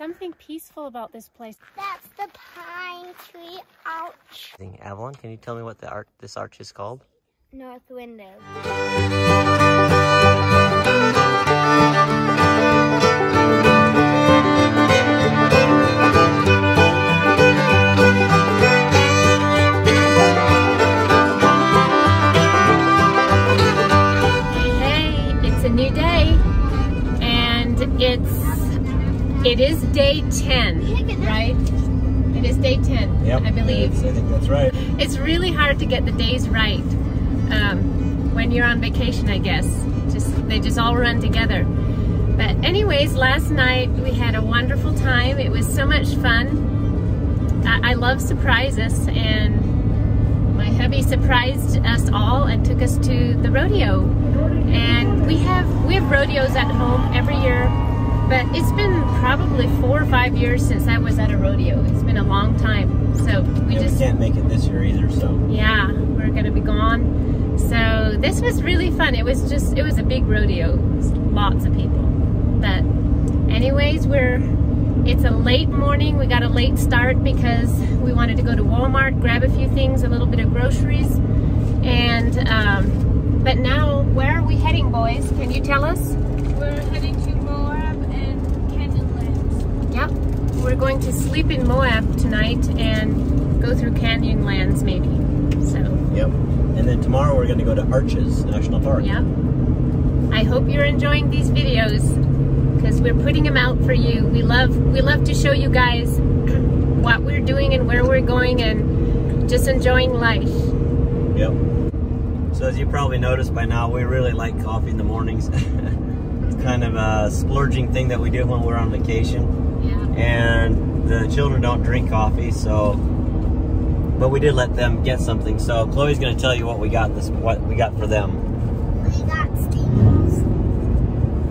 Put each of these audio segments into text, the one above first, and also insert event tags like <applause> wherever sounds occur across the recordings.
something peaceful about this place. That's the pine tree arch. Avalon, can you tell me what the art this arch is called? North window. It is day ten, right? It is day ten, I believe. I think that's right. It's really hard to get the days right um, when you're on vacation, I guess. Just they just all run together. But anyways, last night we had a wonderful time. It was so much fun. I, I love surprises, and my hubby surprised us all and took us to the rodeo. And we have we have rodeos at home every year, but it's been probably four or five years since I was at a rodeo. It's been a long time. So we Yeah, just we can't make it this year either, so yeah, we're gonna be gone. So this was really fun. It was just, it was a big rodeo. Lots of people. But anyways, we're, it's a late morning. We got a late start because we wanted to go to Walmart, grab a few things, a little bit of groceries. And, um, but now, where are we heading, boys? Can you tell us? We're heading to Moab and Canyonlands. Yep. We're going to sleep in Moab tonight and go through Canyonlands maybe. So, yep. And then tomorrow we're gonna go to Arches National Park. Yep. I hope you're enjoying these videos because we're putting them out for you. We love we love to show you guys <clears throat> what we're doing and where we're going and just enjoying life. Yep. So as you probably noticed by now, we really like coffee in the mornings. <laughs> it's kind of a splurging thing that we do when we're on vacation. Yeah. And the children don't drink coffee, so but we did let them get something. So Chloe's gonna tell you what we got this what we got for them. We got steamers.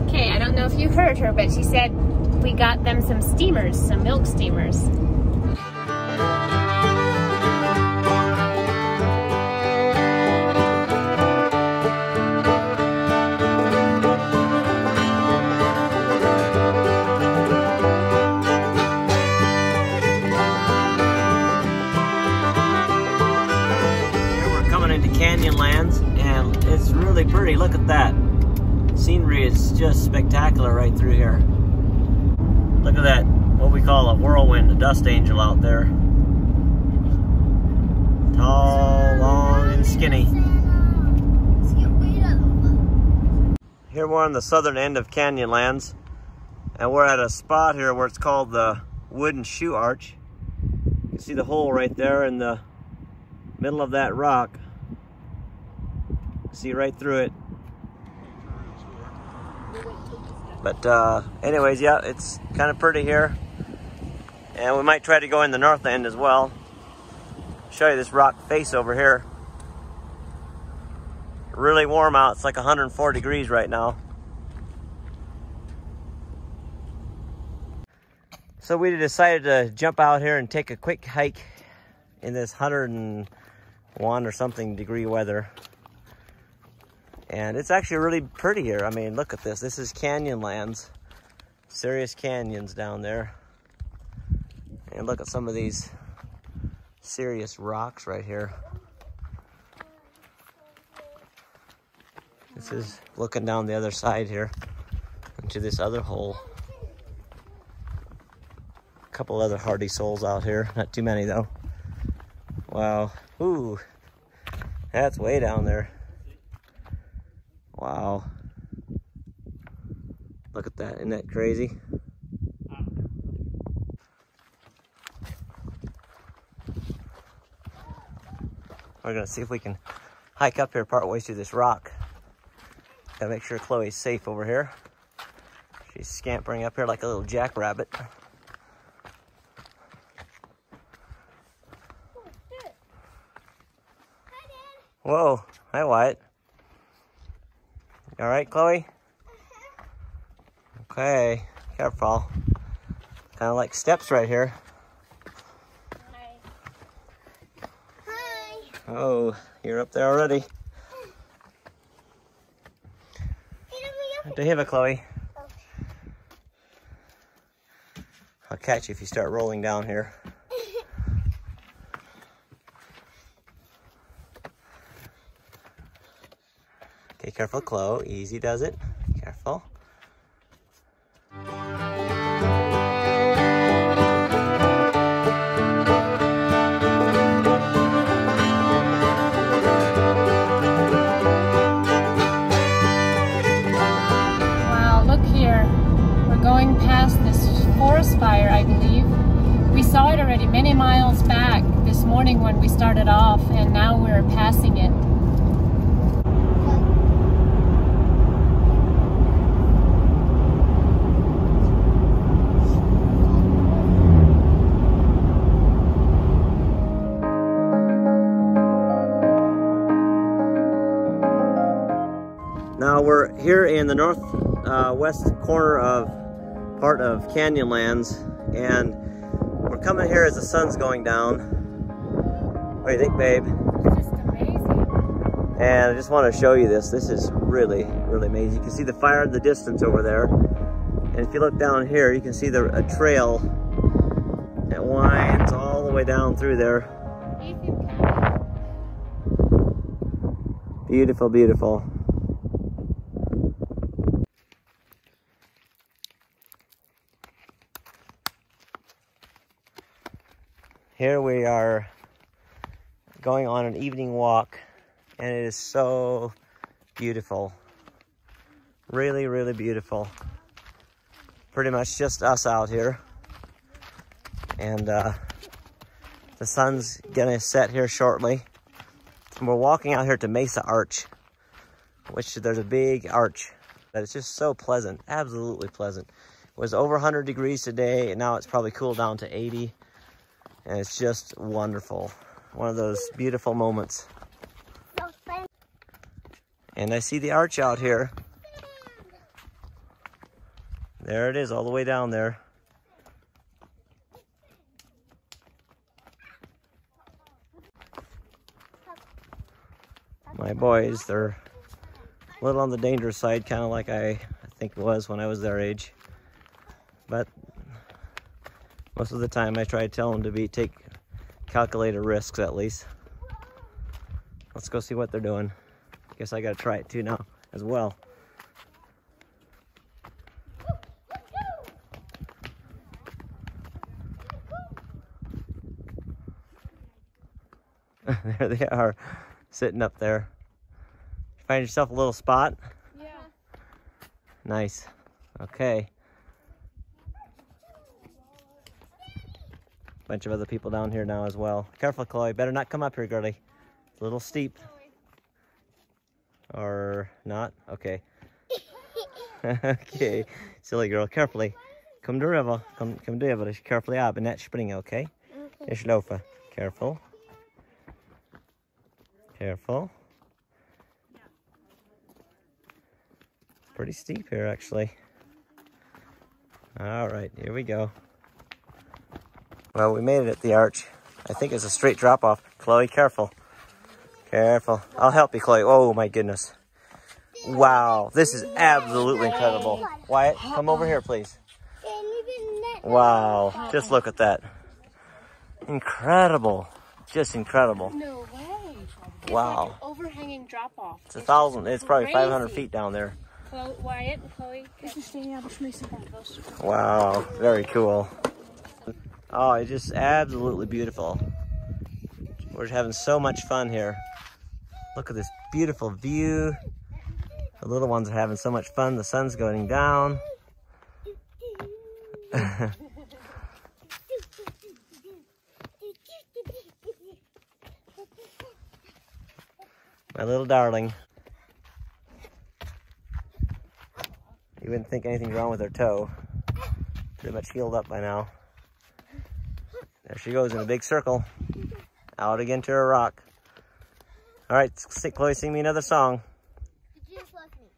Okay, I don't know if you heard her, but she said we got them some steamers, some milk steamers. Really pretty. Look at that. Scenery is just spectacular right through here. Look at that, what we call a whirlwind, a dust angel out there. Tall, long, and skinny. Here we're on the southern end of Canyonlands and we're at a spot here where it's called the Wooden Shoe Arch. You can see the hole right there in the middle of that rock. See right through it. But uh, anyways, yeah, it's kind of pretty here. And we might try to go in the north end as well. Show you this rock face over here. Really warm out. It's like 104 degrees right now. So we decided to jump out here and take a quick hike in this 101 or something degree weather. And it's actually really pretty here. I mean, look at this. This is Canyonlands. Serious canyons down there. And look at some of these serious rocks right here. This is looking down the other side here into this other hole. A couple other hardy souls out here. Not too many though. Wow. Ooh. That's way down there. Wow. Look at that. Isn't that crazy? We're gonna see if we can hike up here part way through this rock. Gotta make sure Chloe's safe over here. She's scampering up here like a little jackrabbit. Whoa. Hi, Wyatt. You all right, Chloe? Okay. Careful. Kind of like steps right here. Hi. Hi. Oh, you're up there already. Me To have it, Chloe. I'll catch you if you start rolling down here. Careful, Chloe. Easy does it. Careful. Wow, look here. We're going past this forest fire, I believe. We saw it already many miles back this morning when we started off, and now we're passing it. Here in the northwest uh, corner of part of Canyonlands, and we're coming here as the sun's going down. What do you think, babe? It's just amazing. And I just want to show you this. This is really, really amazing. You can see the fire in the distance over there. And if you look down here, you can see the a trail that winds all the way down through there. Beautiful, beautiful. Here we are going on an evening walk, and it is so beautiful. Really, really beautiful. Pretty much just us out here. And uh, the sun's gonna set here shortly. And we're walking out here to Mesa Arch, which there's a big arch that is just so pleasant, absolutely pleasant. It was over 100 degrees today, and now it's probably cooled down to 80. And it's just wonderful. One of those beautiful moments. And I see the arch out here. There it is, all the way down there. My boys, they're a little on the dangerous side, kind of like I, think it was when I was their age. But most of the time I try to tell them to be take calculated risks at least. Let's go see what they're doing. I guess I gotta try it too now as well. <laughs> there they are, sitting up there. Find yourself a little spot? Yeah. Nice. Okay. Bunch of other people down here now as well. Careful, Chloe. Better not come up here, girlie. It's a little steep. Or not? Okay. <laughs> okay. Silly girl. Carefully. Come to river. Come kom du över. Carefully up and that spring, okay? Ich laufe. Careful. Careful. Pretty steep here, actually. All right, here we go. Well, we made it at the arch. I think it's a straight drop off. Chloe, careful. Careful. I'll help you, Chloe. Oh, my goodness. Wow, this is absolutely incredible. Wyatt, come over here, please. Wow, just look at that. Incredible. Just incredible. No way. Wow. Overhanging drop off. It's a thousand, it's probably 500 feet down there. Chloe, Wyatt and Chloe. Wow, very cool. Oh, it's just absolutely beautiful. We're having so much fun here. Look at this beautiful view. The little ones are having so much fun. The sun's going down. My little darling. You wouldn't think anything's wrong with her toe. Pretty much healed up by now. There she goes in a big circle. Out again to her rock. All right, Chloe, sing me another song. Jesus loves me.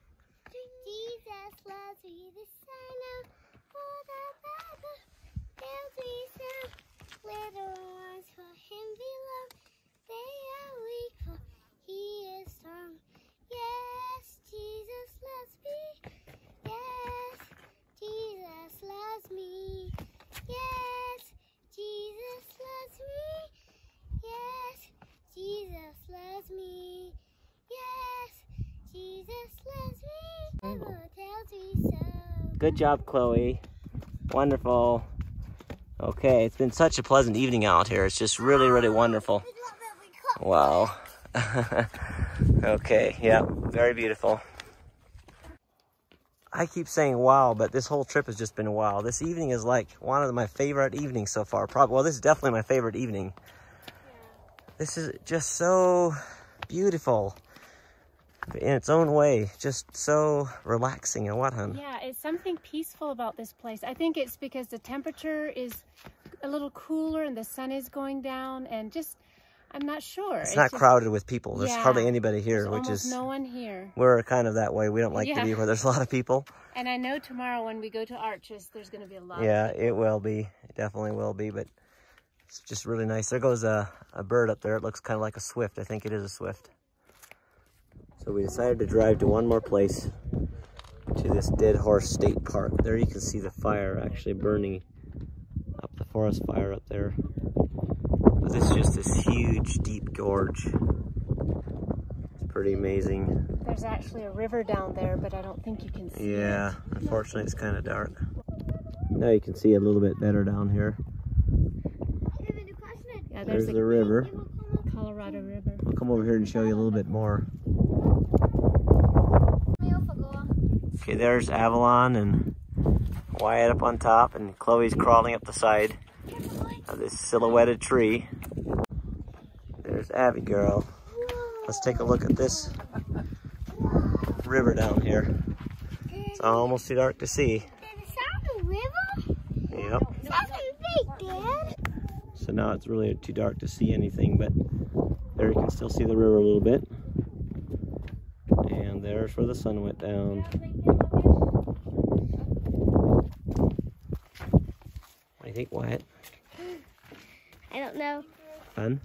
Jesus loves me. The sign of all the Bible tells me so. Little ones for him belong. They are weak, for he is strong. Yes, Jesus loves me. Yes, Jesus loves me. Yes. Good job, Chloe. Wonderful. Okay, it's been such a pleasant evening out here. It's just really, really wonderful. Wow. <laughs> okay, yeah, very beautiful. I keep saying wow, but this whole trip has just been a wow. This evening is like one of my favorite evenings so far. Probably, well, this is definitely my favorite evening. This is just so beautiful in its own way. Just so relaxing and what, hun? Yeah, it's something peaceful about this place. I think it's because the temperature is a little cooler and the sun is going down and just I'm not sure. It's, not just- crowded with people. There's Yeah. hardly anybody here, which is no one here. we're kind of that way. We don't like to be where there's a lot of people. And I know tomorrow when we go to Arches, there's going to be a lot. Yeah, it will be. It definitely will be, but it's just really nice. There goes a, a bird up there. It looks kind of like a swift. I think it is a swift. So we decided to drive to one more place, to this Dead Horse State Park. There you can see the fire actually burning up the forest fire up there. But it's just this huge, deep gorge. It's pretty amazing. There's actually a river down there, but I don't think you can see Yeah, unfortunately it's kind of dark. Now you can see a little bit better down here. Yeah, There's there's, the river. Colorado River. I'll come over here and show you a little bit more. Okay, there's Avalon and Wyatt up on top, and Chloe's crawling up the side of this silhouetted tree. There's Abby girl. Let's take a look at this river down here. It's almost too dark to see. Yep. So now it's really too dark to see anything, but there you can still see the river a little bit. And there's where the sun went down. You think, what? I don't know. Fun?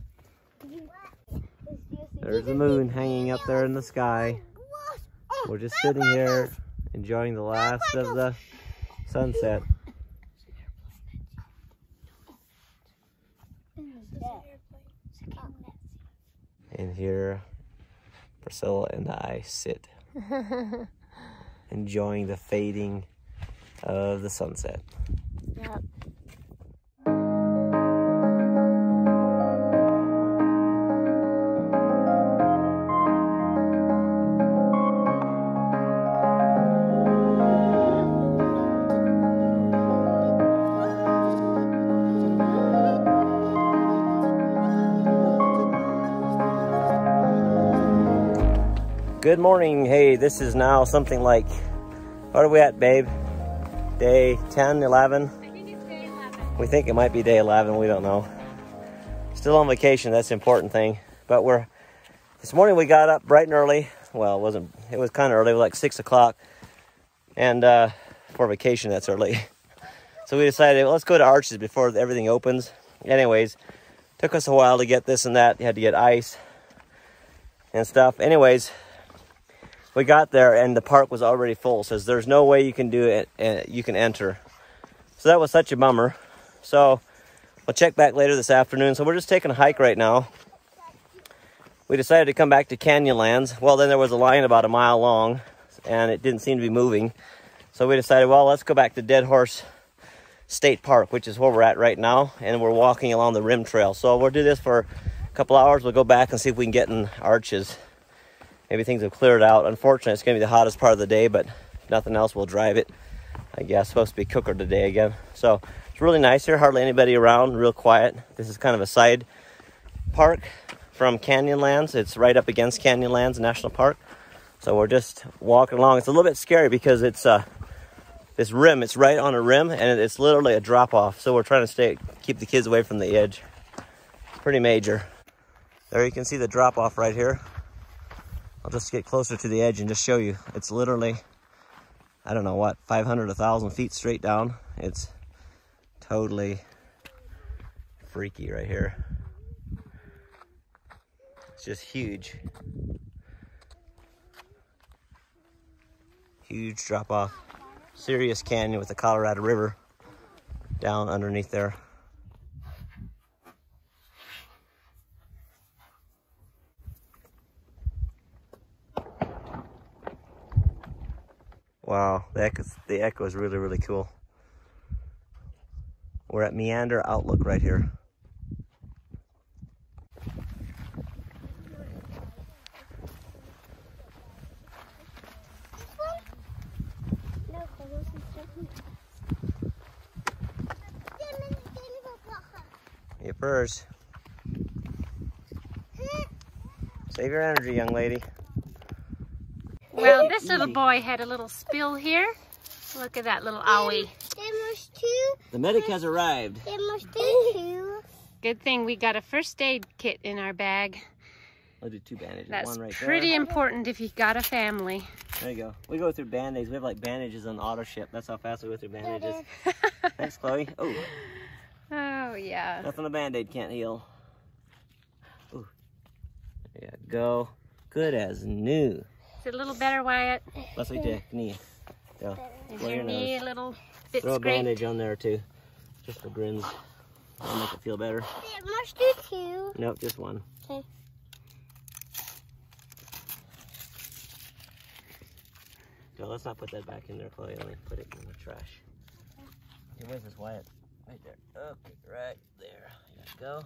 There's the moon hanging up there in the sky. We're just sitting here enjoying the last of the sunset. And here, Priscilla and I sit, <laughs> enjoying the fading of the sunset. Yep. Good morning. Hey, this is now something like, what are we at, babe? Day 10, 11? I think it's day 11. We think it might be day 11. We don't know. Still on vacation. That's the important thing. But we're, this morning we got up bright and early. Well, it wasn't, it was kind of early, like 6 o'clock. And uh, for vacation, that's early. <laughs> So we decided, well, let's go to Arches before everything opens. Anyways, took us a while to get this and that. You had to get ice and stuff. Anyways, we got there and the park was already full. Says there's no way you can do it. and you can enter. So that was such a bummer. So we'll check back later this afternoon. So we're just taking a hike right now. We decided to come back to Canyonlands. Well, then there was a line about a mile long, and it didn't seem to be moving. So we decided, well, let's go back to Dead Horse State Park, which is where we're at right now, and we're walking along the rim trail. So we'll do this for a couple hours. We'll go back and see if we can get in arches. Maybe things have cleared out. Unfortunately, it's going to be the hottest part of the day, but nothing else, we'll drive it. I guess supposed to be cooker today again. So it's really nice here. Hardly anybody around. Real quiet. This is kind of a side park from Canyonlands. It's right up against Canyonlands National Park. So we're just walking along. It's a little bit scary because it's uh, this rim. It's right on a rim, and it's literally a drop off. So we're trying to stay, keep the kids away from the edge. Pretty major. There you can see the drop off right here. I'll just get closer to the edge and just show you. It's literally, I don't know what, 500, 1,000 feet straight down. It's totally freaky right here. It's just huge. Huge drop off. Serious canyon with the Colorado River down underneath there. Wow, the echo, the echo is really, really cool. We're at Meander Outlook right here. First. Save your energy, young lady. Well, this little boy had a little spill here. Look at that little owie. There was two. The medic has arrived. There was two. Good thing we got a first aid kit in our bag. I'll do two bandages. That's One right pretty there. important if you've got a family. There you go. We go through band-aids. We have like bandages on auto ship. That's how fast we go through bandages. <laughs> Thanks, Chloe. Oh, Oh, yeah. nothing a band-aid can't heal. Ooh. There you go. Good as new. Is it a little better, Wyatt? Let's wait your knee. Go. Is your your knee nose. a little bit Throw a bandage on there too. Just for grins. That'll make it feel better. There must be two. Nope, just one. Okay. No, let's not put that back in there, Chloe. Let me put it in the trash. Hey, where's this Wyatt? Right there. Okay, right there. There you go.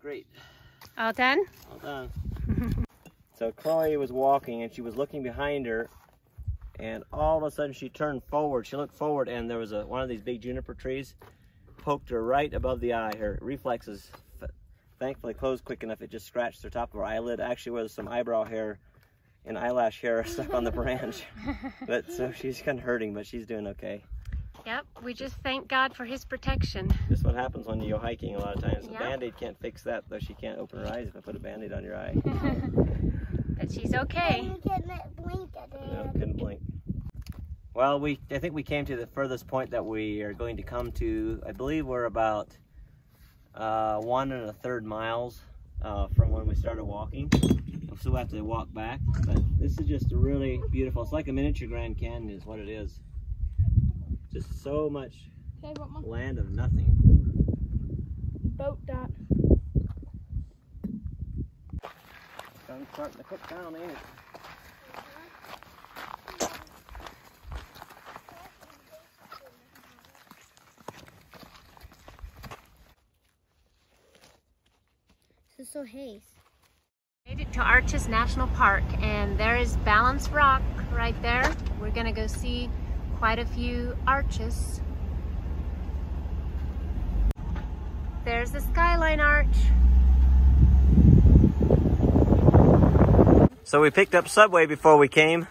Great. All done? All done. <laughs> so Chloe was walking and she was looking behind her and all of a sudden she turned forward. She looked forward and there was a one of these big juniper trees poked her right above the eye. Her reflexes thankfully closed quick enough. It just scratched the top of her eyelid. Actually, was some eyebrow hair and eyelash hair <laughs> stuck on the branch. <laughs> but so she's kind of hurting, but she's doing okay. Yep, we just thank God for his protection. This is what happens when you go hiking a lot of times. Yeah. A band-aid can't fix that, though she can't open her eyes if I put a band-aid on your eye. <laughs> But she's okay. I'm getting that blink at No, couldn't blink. Well, we I think we came to the furthest point that we are going to come to. I believe we're about uh, one and a third miles uh, from when we started walking. We'll still have to walk back, but this is just really beautiful. It's like a miniature Grand Canyon, is what it is. Just so much Okay, what my land of nothing. boat dot. Sun's starting to cook down, ain't it? This is so haze. Made it to Arches National Park and there is Balance Rock right there. We're gonna go see quite a few arches. There's the Skyline Arch. So we picked up Subway before we came,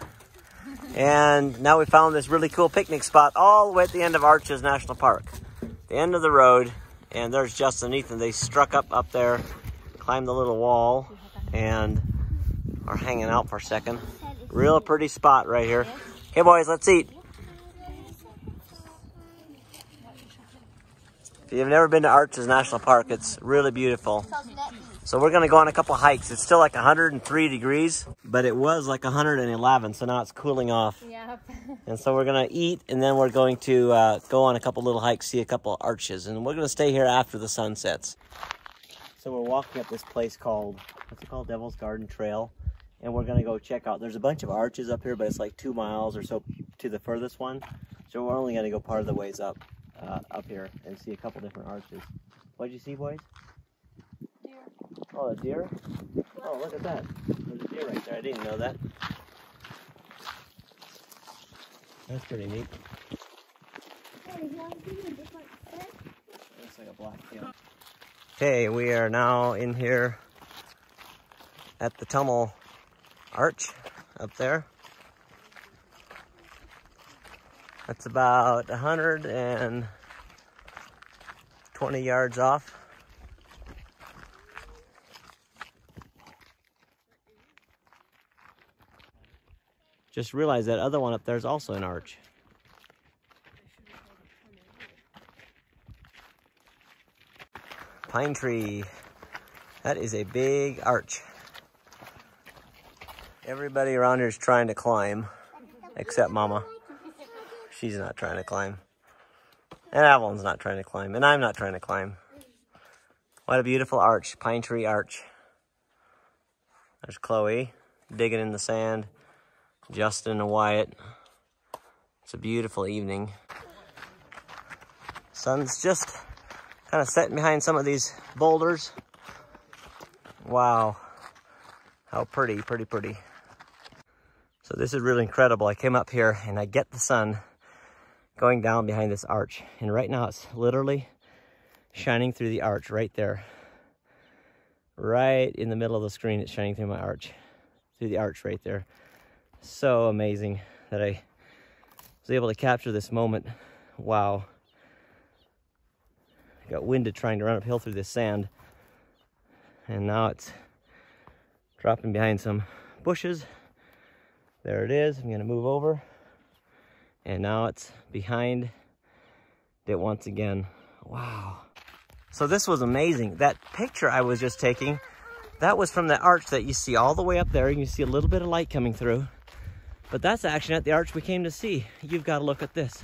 and now we found this really cool picnic spot all the way at the end of Arches National Park. The end of the road, and there's Justin and Ethan. They struck up up there, climbed the little wall, and are hanging out for a second. Real pretty spot right here. Hey boys, let's eat. If you've never been to Arches National Park, it's really beautiful. So we're gonna go on a couple hikes. It's still like 103 degrees, but it was like 111, so now it's cooling off. Yep. <laughs> And so we're gonna eat, and then we're going to uh, go on a couple little hikes, see a couple arches, and we're gonna stay here after the sun sets. So we're walking up this place called what's it called, Devil's Garden Trail, and we're gonna go check out. There's a bunch of arches up here, but it's like two miles or so to the furthest one. So we're only gonna go part of the ways up, uh, up here, and see a couple different arches. What'd you see, boys? Deer. Oh, a deer? Oh, look at that. There's a deer right there. I didn't know that. That's pretty neat. Looks like a black tail. Okay, we are now in here at the Tunnel Arch up there. That's about 120 yards off. Just realized that other one up there is also an arch. Pine tree. That is a big arch. Everybody around here is trying to climb, except Mama. She's not trying to climb. And Avalon's not trying to climb, and I'm not trying to climb. What a beautiful arch, pine tree arch. There's Chloe digging in the sand. Justin and Wyatt It's a beautiful evening. Sun's just kind of setting behind some of these boulders. Wow. How pretty, pretty, pretty. So this is really incredible. I came up here and I get the sun going down behind this arch. And right now it's literally shining through the arch right there. Right in the middle of the screen, it's shining through my arch, through the arch right there. So amazing that I was able to capture this moment. Wow. I got winded trying to run uphill through this sand. And now it's dropping behind some bushes. There it is. I'm gonna move over. And now it's behind it once again. Wow. So this was amazing. That picture I was just taking, that was from the arch that you see all the way up there. You see a little bit of light coming through. But that's actually not the arch we came to see. You've got to look at this.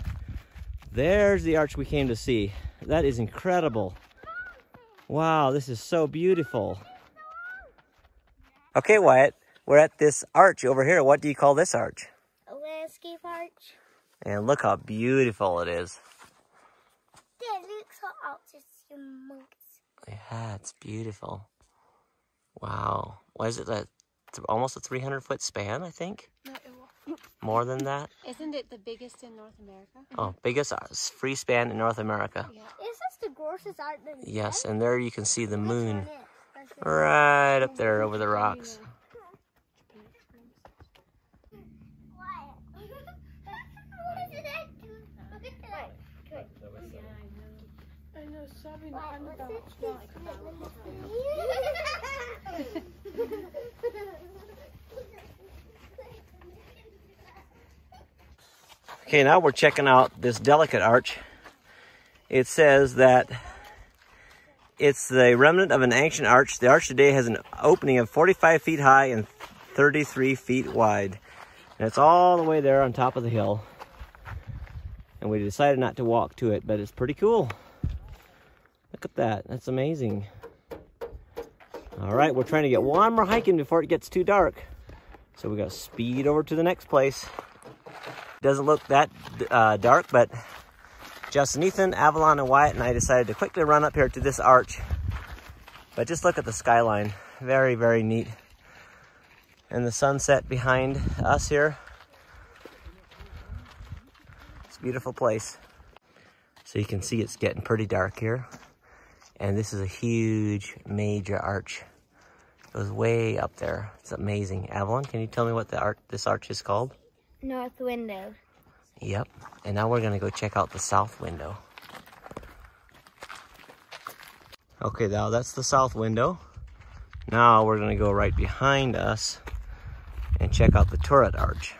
There's the arch we came to see. That is incredible. Wow, this is so beautiful. Okay, Wyatt, we're at this arch over here. What do you call this arch? A landscape arch. And look how beautiful it is. Dad, look so out just humongous. Yeah, it's beautiful. Wow. What is it? That almost a 300 foot span, I think. <laughs> More than that. Isn't it the biggest in North America? Oh, biggest uh, free span in North America. Yeah. Is this the grossest art than Yes, and there you can see the moon right up there over the rocks. Sorry, Why? I'm What's about it? to like Okay, now we're checking out this delicate arch. It says that it's the remnant of an ancient arch. The arch today has an opening of 45 feet high and 33 feet wide. And it's all the way there on top of the hill. And we decided not to walk to it, but it's pretty cool. Look at that. That's amazing. All right, we're trying to get one more hiking before it gets too dark. So we got to speed over to the next place. Doesn't look that uh, dark, but Justin, Ethan, Avalon, and Wyatt and I decided to quickly run up here to this arch. But just look at the skyline. Very, very neat. And the sunset behind us here. It's a beautiful place. So you can see it's getting pretty dark here. And this is a huge, major arch. It goes way up there. It's amazing. Avalon, can you tell me what the arch, this arch is called? North window. Yep. And now we're gonna go check out the south window. Okay, now that's the south window. Now we're gonna go right behind us and check out the turret arch.